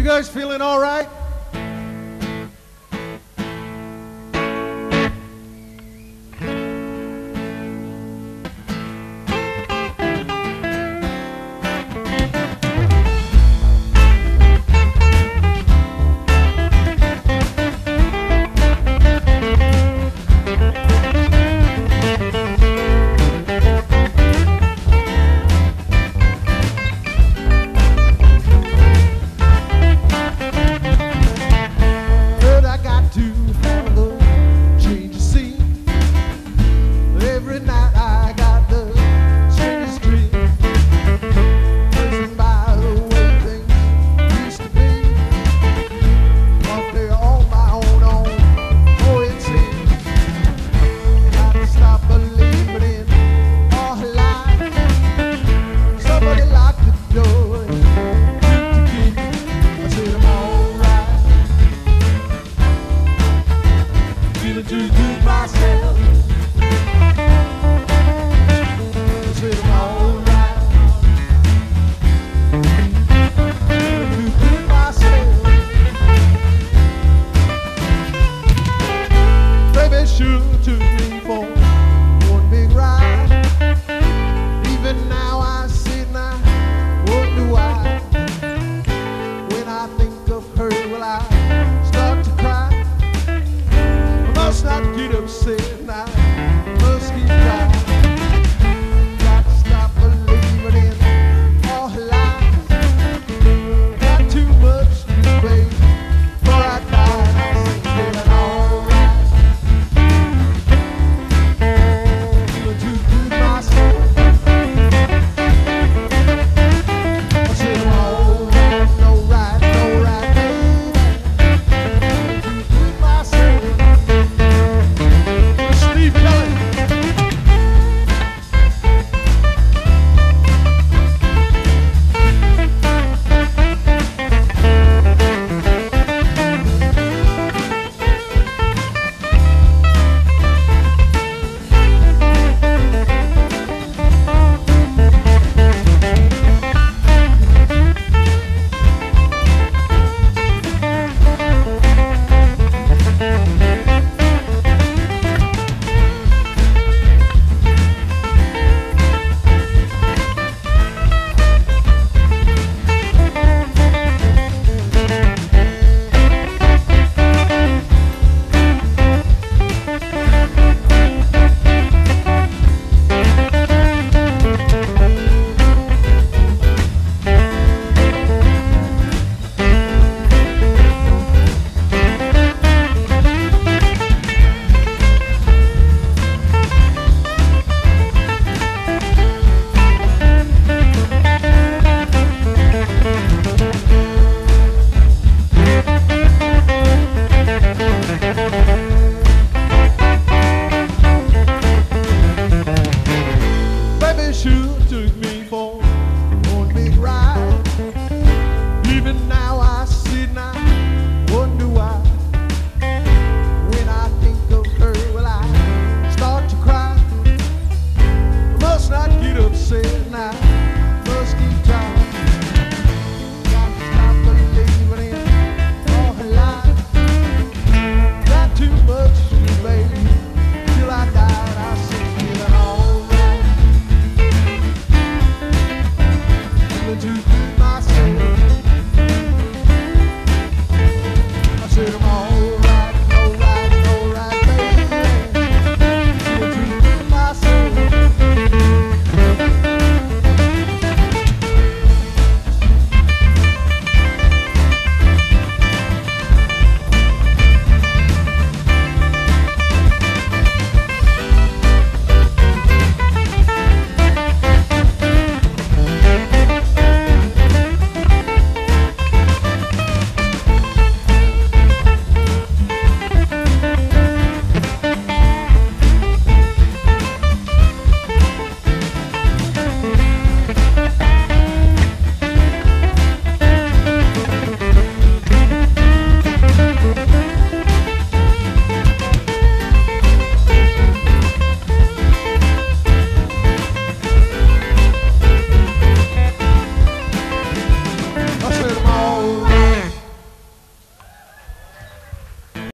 You guys feeling all right?